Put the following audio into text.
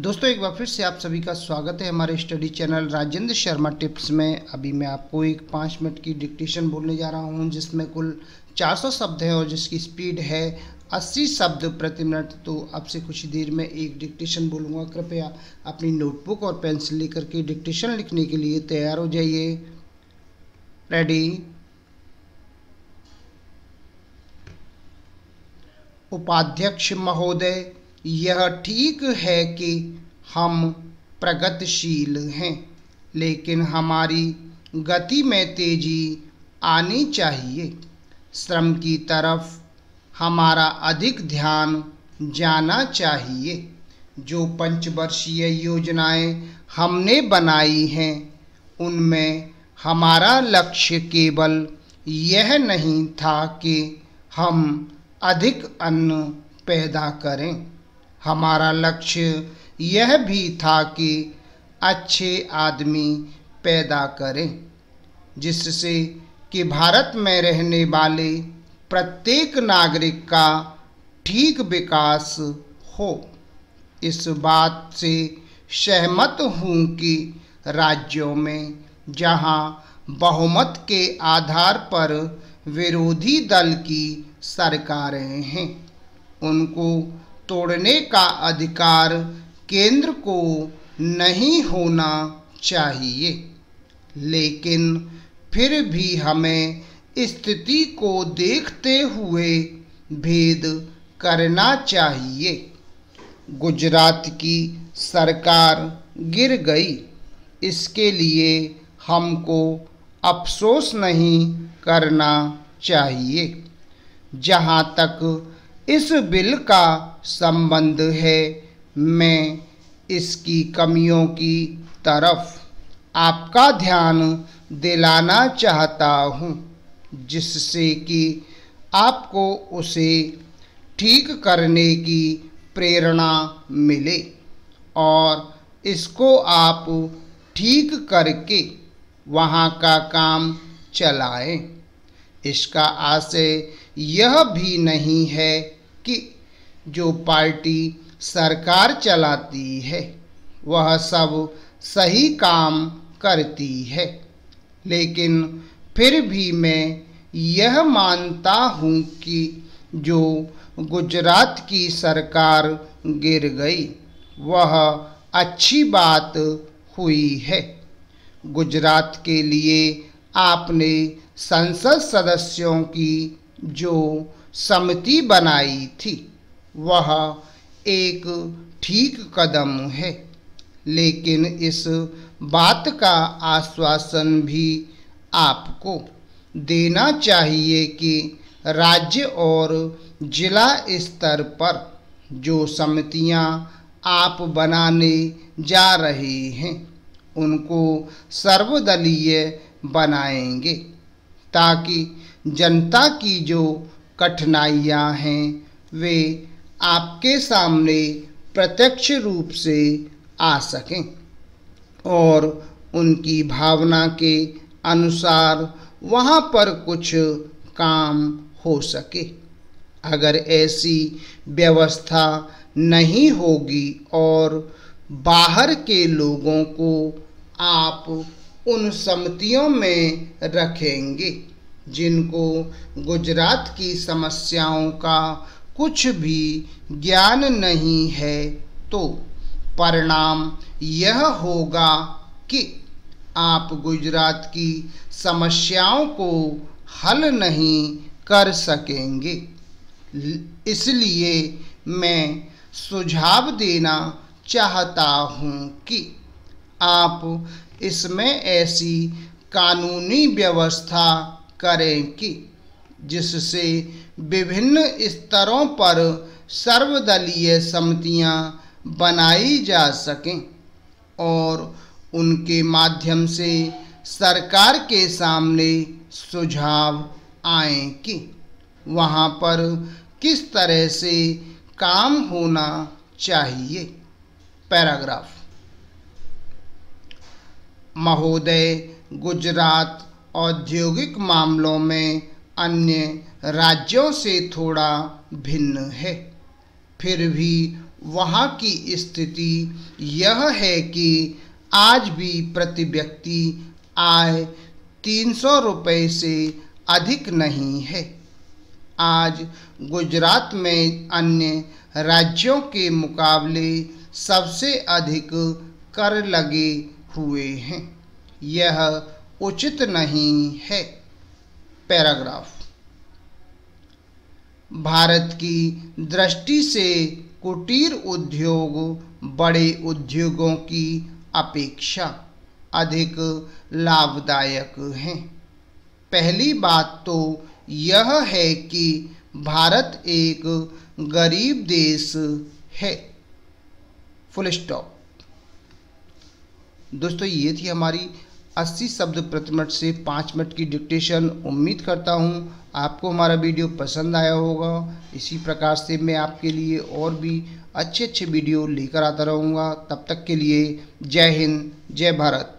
दोस्तों, एक बार फिर से आप सभी का स्वागत है हमारे study channel Rajendra Sharma tips में। अभी मैं आपको एक पाँच मिनट की डिक्टेशन बोलने जा रहा हूँ, जिसमें कुल 400 शब्द हैं और जिसकी स्पीड है 80 शब्द प्रति मिनट। तो आपसे कुछ देर में एक डिक्टेशन बोलूँगा। कृपया अपनी नोटबुक और पेंसिल लेकर के डिक्टेशन लिखने के लिए तैयार हो जाइए। रेडी उपाध्यक्ष महोदय यह ठीक है कि हम प्रगतिशील हैं, लेकिन हमारी गति में तेज़ी आनी चाहिए। श्रम की तरफ़ हमारा अधिक ध्यान जाना चाहिए। जो पंचवर्षीय योजनाएँ हमने बनाई हैं, उनमें हमारा लक्ष्य केवल यह नहीं था कि हम अधिक अन्न पैदा करें। हमारा लक्ष्य यह भी था कि अच्छे आदमी पैदा करें, जिससे कि भारत में रहने वाले प्रत्येक नागरिक का ठीक विकास हो। इस बात से सहमत हूँ कि राज्यों में जहाँ बहुमत के आधार पर विरोधी दल की सरकारें हैं, उनको तोड़ने का अधिकार केंद्र को नहीं होना चाहिए। लेकिन फिर भी हमें स्थिति को देखते हुए भेद करना चाहिए। गुजरात की सरकार गिर गई, इसके लिए हमको अफसोस नहीं करना चाहिए। जहाँ तक इस बिल का संबंध है मैं इसकी कमियों की तरफ़ आपका ध्यान दिलाना चाहता हूँ, जिससे कि आपको उसे ठीक करने की प्रेरणा मिले और इसको आप ठीक करके वहाँ का काम चलाएँ। इसका आशय यह भी नहीं है कि जो पार्टी सरकार चलाती है, वह सब सही काम करती है। लेकिन फिर भी मैं यह मानता हूँ कि जो गुजरात की सरकार गिर गई, वह अच्छी बात हुई है। गुजरात के लिए आपने संसद सदस्यों की जो समिति बनाई थी। वह एक ठीक कदम है। लेकिन इस बात का आश्वासन भी आपको देना चाहिए कि राज्य और जिला स्तर पर जो समितियाँ आप बनाने जा रहे हैं, उनको सर्वदलीय बनाएँगे, ताकि जनता की जो कठिनाइयाँ हैं। वे आपके सामने प्रत्यक्ष रूप से आ सकें और उनकी भावना के अनुसार वहाँ पर कुछ काम हो सके। अगर ऐसी व्यवस्था नहीं होगी और बाहर के लोगों को आप उन समितियों में रखेंगे जिनको गुजरात की समस्याओं का कुछ भी ज्ञान नहीं है तो परिणाम यह होगा कि आप गुजरात की समस्याओं को हल नहीं कर सकेंगे। इसलिए मैं सुझाव देना चाहता हूँ कि आप इसमें ऐसी कानूनी व्यवस्था करें कि जिससे विभिन्न स्तरों पर सर्वदलीय समितियाँ बनाई जा सकें और उनके माध्यम से सरकार के सामने सुझाव आए कि वहाँ पर किस तरह से काम होना चाहिए? पैराग्राफ। महोदय, गुजरात औद्योगिक मामलों में अन्य राज्यों से थोड़ा भिन्न है। फिर भी वहाँ की स्थिति यह है कि आज भी प्रति व्यक्ति आय तीन सौ रुपये से अधिक नहीं है। आज गुजरात में अन्य राज्यों के मुकाबले सबसे अधिक कर लगे हुए हैं। यह उचित नहीं है। पैराग्राफ। भारत की दृष्टि से कुटीर उद्योग बड़े उद्योगों की अपेक्षा अधिक लाभदायक हैं। पहली बात तो यह है कि भारत एक गरीब देश है। Full stop. दोस्तों, ये थी हमारी 80 शब्द प्रति मिनट से पाँच मिनट की डिक्टेशन उम्मीद करता हूँ आपको हमारा वीडियो पसंद आया होगा। इसी प्रकार से मैं आपके लिए और भी अच्छे अच्छे वीडियो लेकर आता रहूँगा। तब तक के लिए जय हिंद, जय भारत।